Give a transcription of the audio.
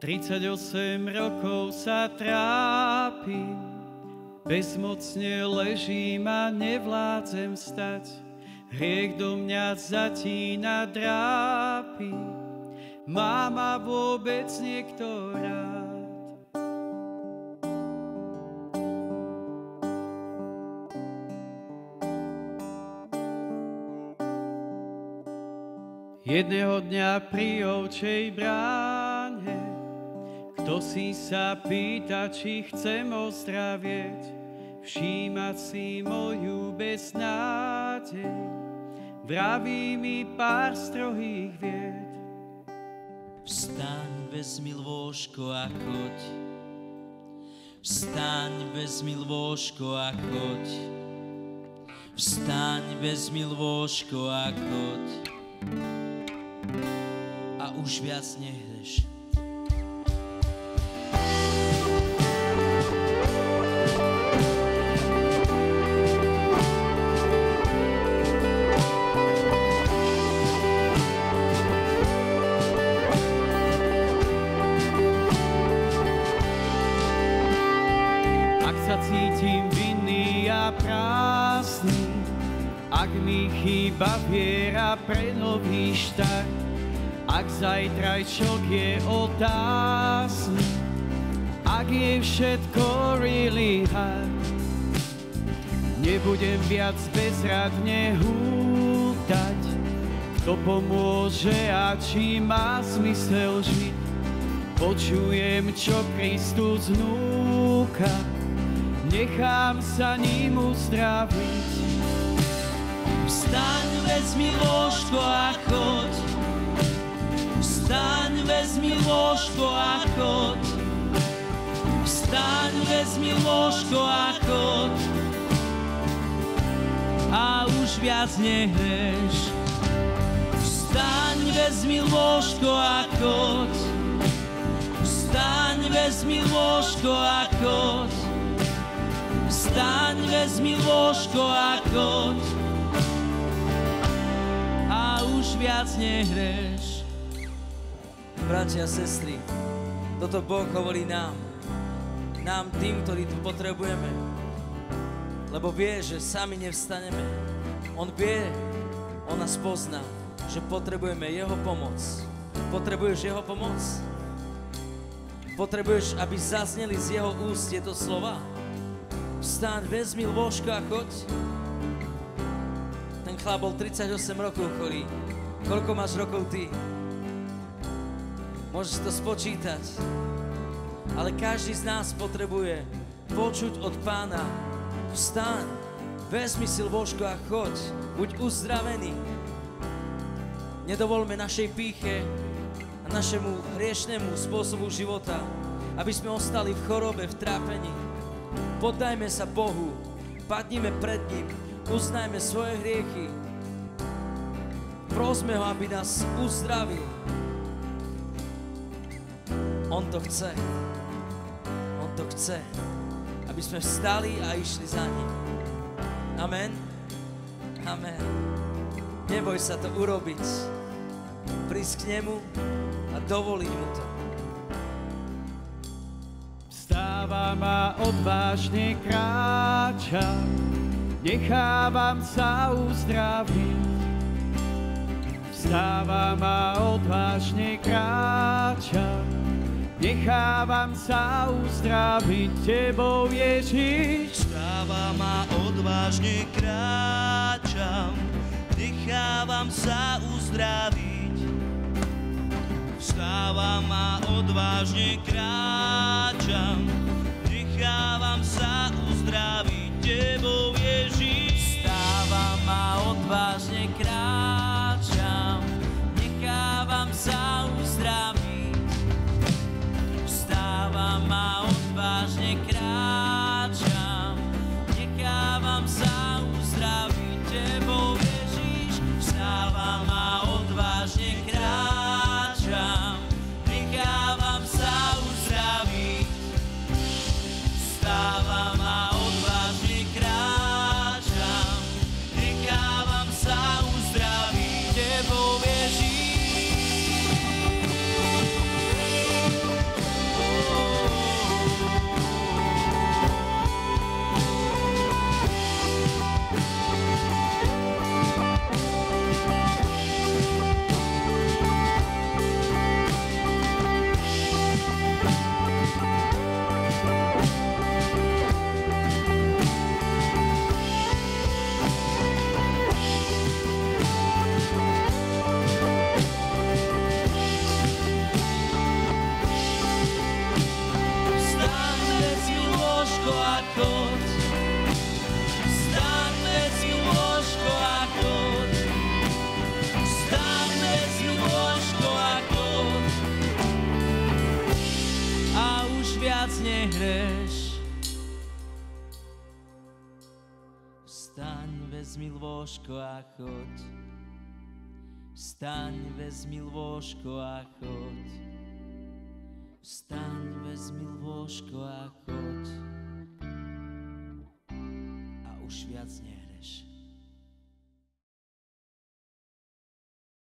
38 rokov sa trápim, bezmocne ležím a nevládzem stať. Hriech do mňa zatína drápy, máma vôbec niekto rád. Jedného dňa pri ovčej bráne kto si sa pýta, či chcem ozdravieť, všímať si moju beznádej, vraví mi pár strohých vied. Vstaň, vezmi lôžko a choď. Vstaň, vezmi lôžko a choď. Vstaň, vezmi lôžko a choď. A už viac nehreš. Chýba viera pre nový štart. Ak zajtrajčok je otázny, ak je všetko really hard, nebudem viac bezradne hútať, kto pomôže a či má zmysel žiť. Počujem, čo Kristus núka, nechám sa ním uzdraviť. Vstaň, vezmi lôžko a choď. Vstaň, vezmi lôžko a choď. Vstaň, vezmi lôžko a choď. A už viac nehreš. Vstaň, vezmi lôžko a choď. Vstaň, vezmi lôžko a choď. Vstaň, vezmi lôžko a choď už viac nehreš. Bratia a sestry, toto Boh hovorí nám. Nám tým, ktorí tu potrebujeme. Lebo vie, že sami nevstaneme. On vie, on nás pozná, že potrebujeme Jeho pomoc. Potrebuješ Jeho pomoc? Potrebuješ, aby zazneli z Jeho úst tieto slova? Vstaň, vezmi lôžko a choď. Chlap bol 38 rokov chorý. Koľko máš rokov ty? Môžeš to spočítať. Ale každý z nás potrebuje počuť od pána. Vstaň, vezmi si lôžko a choď. Buď uzdravený. Nedovolme našej píche a našemu hriešnemu spôsobu života, aby sme ostali v chorobe, v trápení. Poddajme sa Bohu, padnime pred ním, uznajme svoje hriechy, prosme ho, aby nás uzdravil. On to chce. On to chce. Aby sme vstali a išli za ním. Amen. Amen. Neboj sa to urobiť. Prísť k nemu a dovoliť mu to. Vstávam a odvážne kráčam, nechávam sa uzdraviť Vstávam a odvážne kráčam, nechávam sa uzdraviť Tebou, Ježiš. Vstávam a odvážne kráčam, nechávam sa uzdraviť. Vstávam a odvážne kráčam, nechávam sa uzdraviť Tebou, vezmi lôžko a choď. Vstaň, vezmi lôžko a choď. Vstaň, vezmi lôžko a choď. A už viac nehreš.